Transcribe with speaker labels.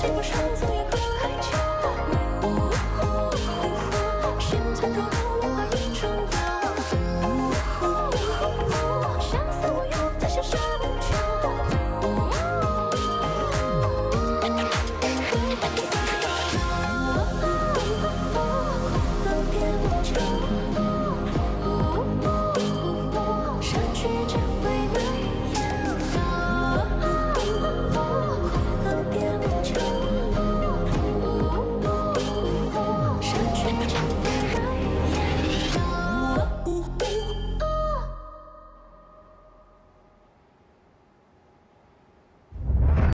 Speaker 1: 牵过手，走也个爱。秋，心。